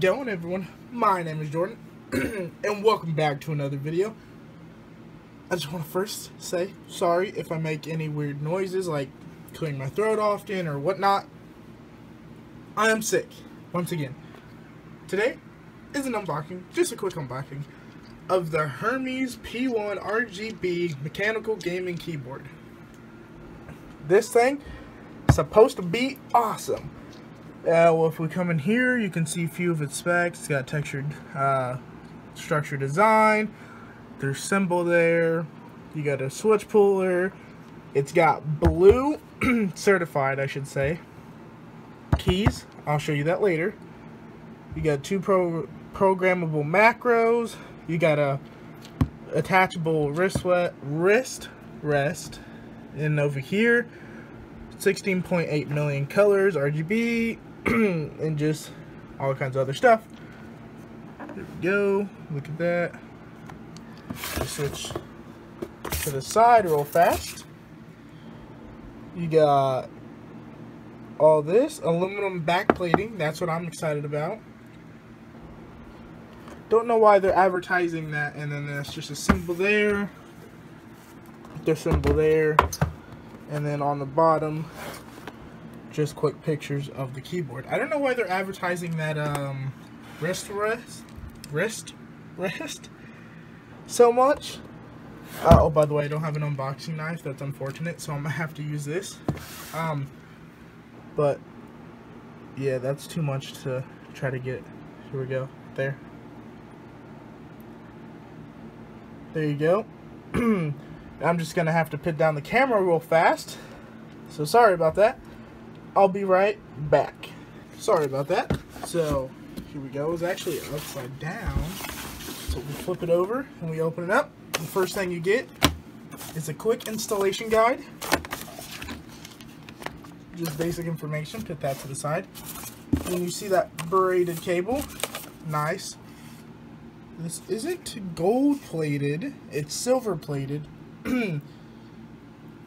going everyone? My name is Jordan and welcome back to another video. I just want to first say sorry if I make any weird noises like clearing my throat often or whatnot. I am sick, once again. Today is an unboxing, just a quick unboxing, of the Hermes P1 RGB mechanical gaming keyboard. This thing is supposed to be awesome. Uh, well, if we come in here, you can see a few of its specs. It's got textured uh, structure design. There's symbol there. You got a switch puller. It's got blue, certified, I should say, keys. I'll show you that later. You got two pro programmable macros. You got a attachable wrist wrist rest. And over here, 16.8 million colors, RGB, and just all kinds of other stuff. There we go. Look at that. switch to the side real fast. You got all this aluminum backplating. That's what I'm excited about. Don't know why they're advertising that. And then that's just a symbol there. The symbol there. And then on the bottom, just quick pictures of the keyboard. I don't know why they're advertising that um, wrist rest, wrist, wrist so much. Uh, oh, by the way, I don't have an unboxing knife. That's unfortunate, so I'm gonna have to use this. Um, but yeah, that's too much to try to get. Here we go. There. There you go. I'm just gonna have to put down the camera real fast. So sorry about that. I'll be right back. Sorry about that. So, here we go. It's actually upside down. So we flip it over and we open it up. The first thing you get is a quick installation guide. Just basic information. Put that to the side. And you see that braided cable. Nice. This isn't gold plated. It's silver plated.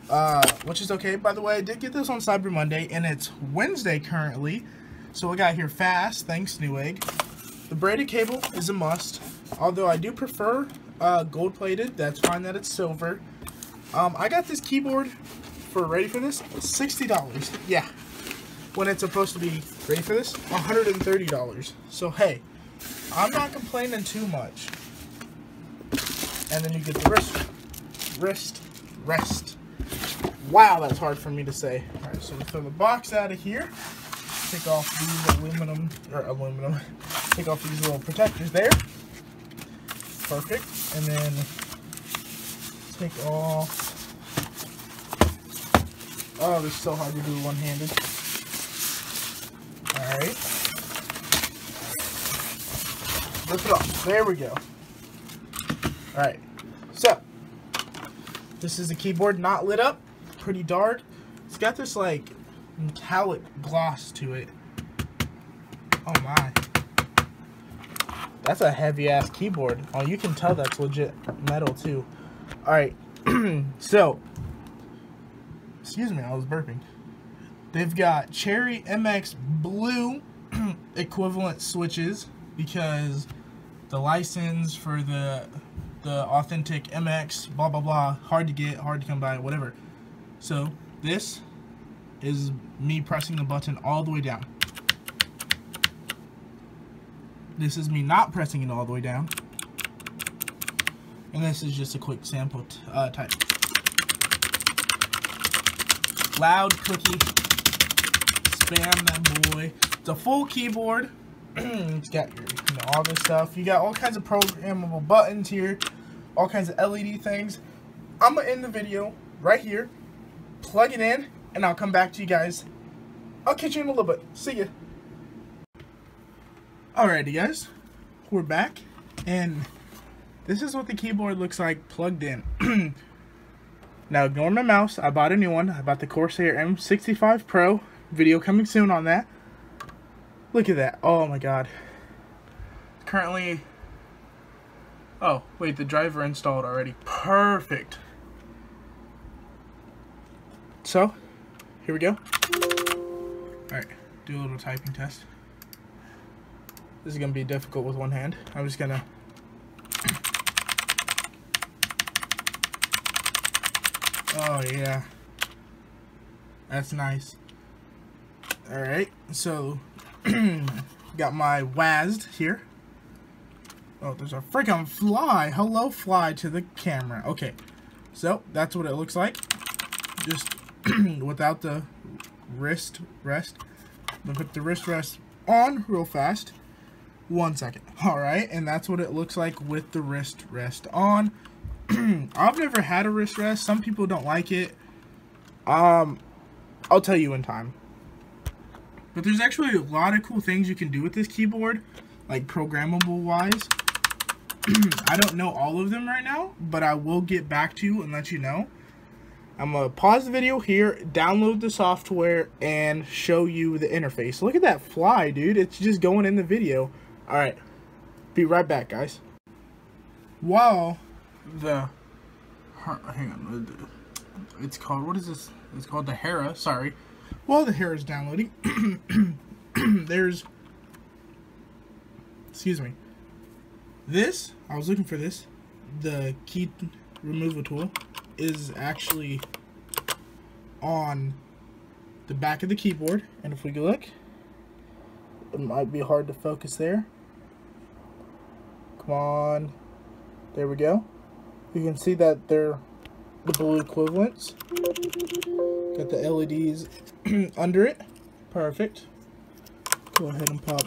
uh, which is okay. By the way, I did get this on Cyber Monday, and it's Wednesday currently, so I got here fast, thanks Newegg. The braided cable is a must, although I do prefer uh, gold-plated. That's fine that it's silver. Um, I got this keyboard for, ready for this, $60. Yeah, when it's supposed to be, ready for this, $130. So, hey, I'm not complaining too much. And then you get the wrist, wrist, rest. Wow, that's hard for me to say. Alright, so we throw the box out of here. Take off these aluminum, or aluminum, take off these little protectors there. Perfect. And then take off, oh, this is so hard to do one-handed. Alright. Rip it off. There we go. Alright. So, this is the keyboard not lit up pretty dark. It's got this like metallic gloss to it. Oh my. That's a heavy ass keyboard. Oh, you can tell that's legit metal too. Alright, so, excuse me, I was burping. They've got Cherry MX Blue equivalent switches because the license for the the authentic MX, blah blah blah, hard to get, hard to come by, whatever. So this is me pressing the button all the way down. This is me not pressing it all the way down. And this is just a quick sample uh, type. Loud cookie. Spam that boy. It's a full keyboard. it's got your, you know, all this stuff. You got all kinds of programmable buttons here. All kinds of LED things. I'm going to end the video right here plug it in, and I'll come back to you guys. I'll catch you in a little bit. See ya. Alrighty, guys. We're back, and this is what the keyboard looks like plugged in. now, ignore my mouse. I bought a new one. I bought the Corsair M65 Pro. Video coming soon on that. Look at that. Oh, my God. Currently... Oh, wait, the driver installed already. Perfect. So, here we go. Alright, do a little typing test. This is going to be difficult with one hand. I'm just going to... Oh, yeah. That's nice. Alright, so... got my WASD here. Oh, there's a freaking fly. Hello, fly to the camera. Okay, so that's what it looks like. Just without the wrist rest. I'm gonna put the wrist rest on real fast. One second. Alright, and that's what it looks like with the wrist rest on. I've never had a wrist rest. Some people don't like it. Um, I'll tell you in time. But there's actually a lot of cool things you can do with this keyboard, like programmable wise. I don't know all of them right now, but I will get back to you and let you know. I'm going to pause the video here, download the software, and show you the interface. Look at that fly, dude. It's just going in the video. Alright, be right back, guys. While the... Hang on. Uh, it's called... What is this? It's called the Hera. Sorry. While the Hera is downloading, there's... Excuse me. This, I was looking for this. The key removal tool is actually on the back of the keyboard. And if we look, it might be hard to focus there. Come on. There we go. You can see that they're the blue equivalents. Got the LEDs under it. Perfect. Go ahead and pop.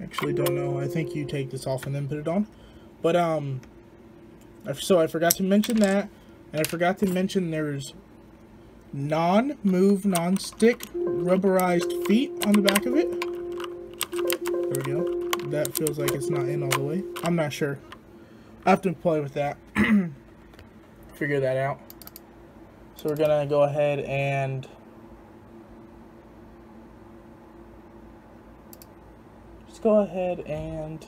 Actually, don't know. I think you take this off and then put it on. But, um, so I forgot to mention that. And I forgot to mention there's non-move, non-stick rubberized feet on the back of it. There we go. That feels like it's not in all the way. I'm not sure. I have to play with that. Figure that out. So we're going to go ahead and... Just go ahead and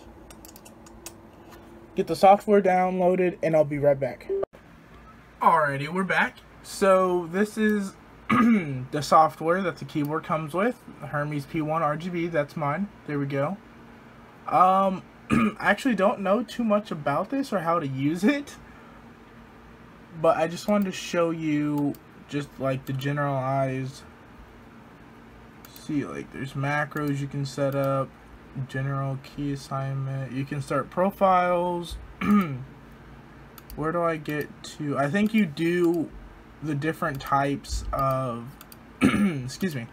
get the software downloaded and I'll be right back. Alrighty, we're back. So this is the software that the keyboard comes with. Hermes P1 RGB, that's mine. There we go. Um, I actually don't know too much about this or how to use it. But I just wanted to show you just like the generalized see like there's macros you can set up general key assignment. You can start profiles. Where do I get to? I think you do the different types of excuse me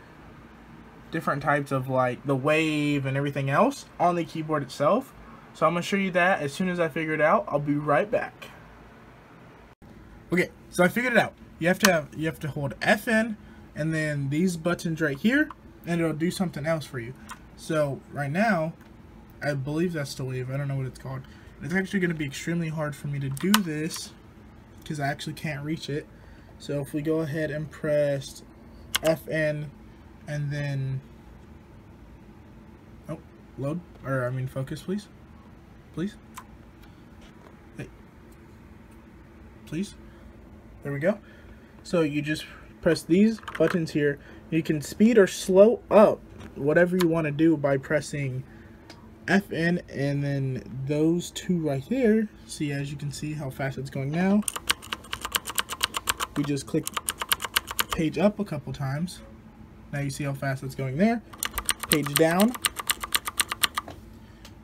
different types of like the wave and everything else on the keyboard itself. So I'm gonna show you that as soon as I figure it out. I'll be right back. Okay so I figured it out. You have to have you have to hold FN and then these buttons right here and it'll do something else for you so right now I believe that's the wave. I don't know what it's called. It's actually going to be extremely hard for me to do this because I actually can't reach it. So if we go ahead and press FN and then oh load or I mean focus please. Please. Hey please. There we go. So you just press these buttons here. You can speed or slow up whatever you want to do by pressing FN and then those two right there. See, as you can see how fast it's going now. We just click page up a couple times. Now you see how fast it's going there. Page down.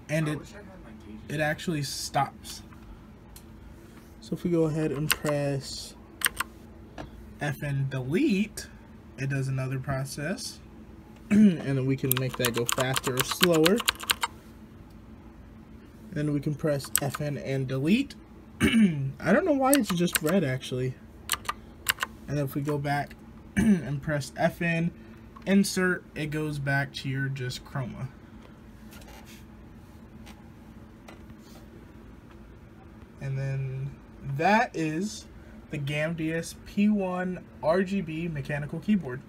And it, it actually stops. So if we go ahead and press FN delete, it does another process. and then we can make that go faster or slower. Then we can press FN and delete. I don't know why it's just red actually. And if we go back and press FN, insert, it goes back to your just chroma. And then that is the GAMDIAS P1 RGB mechanical keyboard.